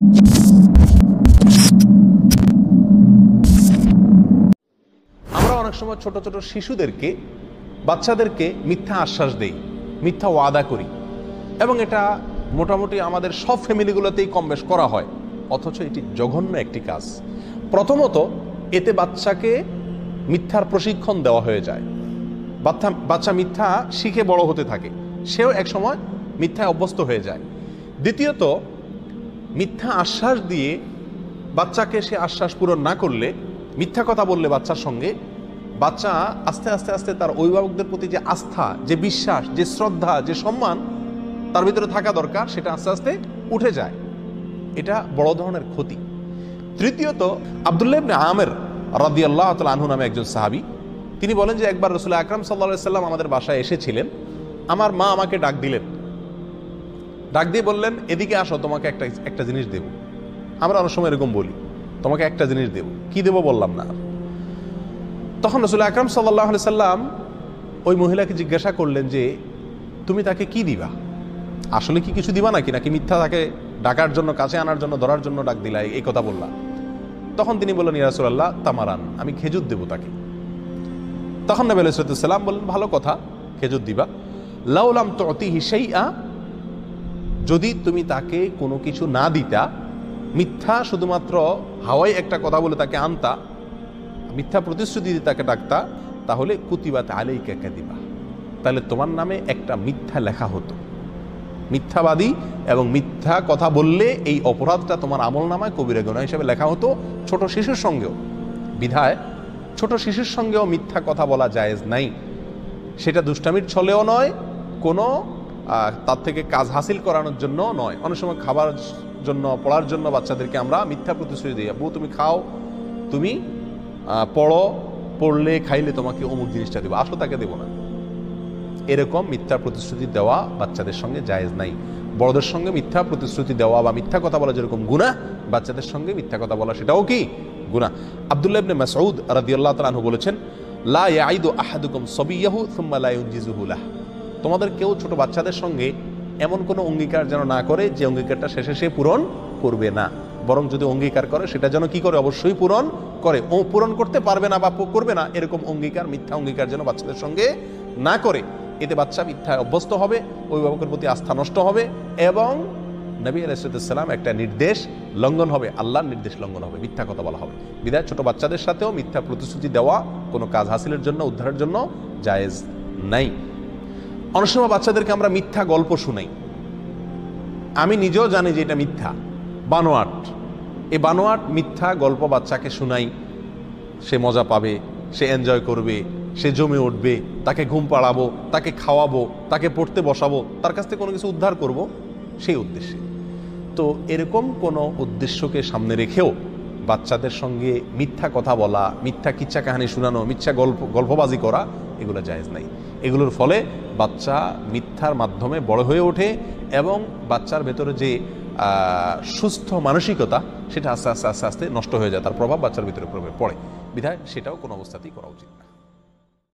আমরা অনেক সময় ছোট ছোট শিশুদেরকে, বাচ্চাদেরকে মিথ্যা আশ্বাস দেই, মিথ্যা ওয়াদা করি। এবং এটা মোটামুটি আমাদের সব ফ্যামিলিগুলোতেই কম বেশ করা হয়। অথচ এটি জঘন্য একটি কাজ। প্রথমত, এতে বাচ্চাকে মিথ্যার প্রশিক্ষণ দেওয়া হয়ে যায়। বাচ্চা বাচ্চা মিথ্যা শিখে বড় হতে থাকে। সেও একসময় মিথ্যায় অভ্যস্ত হয়ে যায়। দ্বিতীয়ত মিথ্যা আশ্বাস দিয়ে বাচ্চাকে সে আশ্বাস পূরণ না করলে, মিথ্যা কথা বললে বাচ্চার সঙ্গে, বাচ্চা আস্তে আস্তে আস্তে তার অভিভাবকদের প্রতি যে আস্থা, যে বিশ্বাস, যে শ্রদ্ধা, যে সম্মান, তার ভিতরে থাকা দরকার, সেটা আস্তে আস্তে উঠে যায়। এটা বড় ধরনের ক্ষতি। তৃতীয়ত, আবদুল্লাহ ইবনে আমের রাদিয়াল্লাহ তাআলা আনহু নামে একজন সাহাবী, তিনি বলেন যে একবার রসুল আকরাম সাল্লাহ সাল্লাম আমাদের বাসায় এসেছিলেন। আমার মা আমাকে ডাক দিলেন। ডাক দিয়ে বললেন, এদিকে আসো, তোমাকে একটা একটা জিনিস দেব। আমরা অনেক সময় এরকম বলি, তোমাকে একটা জিনিস দেব। কি দেব বললাম না। তখন রসুল আকরাম সাল্লাহ সাল্লাম ওই মহিলাকে জিজ্ঞাসা করলেন যে, তুমি তাকে কি দিবা? আসলে কি কিছু দিবা নাকি? নাকি মিথ্যা তাকে ডাকার জন্য, কাছে আনার জন্য, ধরার জন্য ডাক দিলা? এই কথা বললাম তখন তিনি বললেন ইয়ারসুল্লাহ তামারান, আমি খেজুর দেবো তাকে। তখন নবী আলাইসালাম বললেন, ভালো কথা, খেজুর দিবা। লাউলাম তো অতি হিসেই আ যদি তুমি তাকে কোনো কিছু না দিতা, মিথ্যা শুধুমাত্র হাওয়াই একটা কথা বলে তাকে আনতা, মিথ্যা প্রতিশ্রুতি দিয়ে তাকে ডাকতা, তাহলে কুতিবাতে আলেই কেকে দিবা তাহলে তোমার নামে একটা মিথ্যা লেখা হতো। মিথ্যাবাদী এবং মিথ্যা কথা বললে এই অপরাধটা তোমার আমল নামায় কবিরা গুণা হিসেবে লেখা হতো ছোট শিশুর সঙ্গেও। বিধায়, ছোট শিশুর সঙ্গেও মিথ্যা কথা বলা জায়েজ নাই। সেটা দুষ্টামির ছলেও নয়, কোনো তার থেকে কাজ হাসিল করানোর জন্য নয়। অনেক সময় খাবার জন্য, পড়ার জন্য বাচ্চাদেরকে আমরা মিথ্যা প্রতিশ্রুতি দিই। বউ তুমি খাও, তুমি পড়ো, পড়লে খাইলে তোমাকে অমুক জিনিসটা দেবো। আসলে তাকে দেবো না। এরকম মিথ্যা প্রতিশ্রুতি দেওয়া বাচ্চাদের সঙ্গে জায়েজ নাই। বড়দের সঙ্গে মিথ্যা প্রতিশ্রুতি দেওয়া বা মিথ্যা কথা বলা যেরকম গুণা বাচ্চাদের সঙ্গে মিথ্যা কথা বলা সেটাও কি গুণা আব্দুল্লাহ ইবনে মাসউদ রাদিয়াল্লাহু তাআলা বলেছেন, লা ইয়াইদু আহাদুকুম সাবিয়াহু সুম্মা লা ইউনজিজুহু লাহ। তোমাদের কেউ ছোট বাচ্চাদের সঙ্গে এমন কোনো অঙ্গীকার যেন না করে যে অঙ্গীকারটা শেষে সে পূরণ করবে না। বরং যদি অঙ্গীকার করে, সেটা যেন কি করে? অবশ্যই পূরণ করে। ও পূরণ করতে পারবে না বা করবে না, এরকম অঙ্গীকার, মিথ্যা অঙ্গীকার যেন বাচ্চাদের সঙ্গে না করে। এতে বাচ্চা মিথ্যায় অভ্যস্ত হবে, অভিভাবকের প্রতি আস্থা নষ্ট হবে এবং নবী আলাইসালাম একটা নির্দেশ লঙ্ঘন হবে, আল্লাহর নির্দেশ লঙ্ঘন হবে, মিথ্যা কথা বলা হবে। বিদায়, ছোট বাচ্চাদের সাথেও মিথ্যা প্রতিশ্রুতি দেওয়া কোনো কাজ হাসিলের জন্য, উদ্ধারের জন্য জায়েজ নাই। অনেক সময় বাচ্চাদেরকে আমরা মিথ্যা গল্প শুনাই। আমি নিজেও জানি যে এটা মিথ্যা। বানোয়াট। এই বানোয়াট মিথ্যা গল্প বাচ্চাকে শুনাই। সে মজা পাবে, সে এনজয় করবে, সে জমে উঠবে, তাকে ঘুম পাড়াবো, তাকে খাওয়াবো, তাকে পড়তে বসাবো, তার কাছ থেকে কোনো কিছু উদ্ধার করব, সেই উদ্দেশ্যে। তো এরকম কোনো উদ্দেশ্যকে সামনে রেখেও বাচ্চাদের সঙ্গে মিথ্যা কথা বলা, মিথ্যা কিচ্ছা কাহানি শোনানো, মিথ্যা গল্প, গল্পবাজি করা, এগুলো জায়েজ নাই। এগুলোর ফলে বাচ্চা মিথ্যার মাধ্যমে বড় হয়ে ওঠে এবং বাচ্চার ভেতরে যে সুস্থ মানসিকতা, সেটা আস্তে আস্তে আস্তে আস্তে নষ্ট হয়ে যায়। তার প্রভাব বাচ্চার ভিতরে প্রভাবে পড়ে। বিধায় সেটাও কোনো অবস্থাতেই করা উচিত না।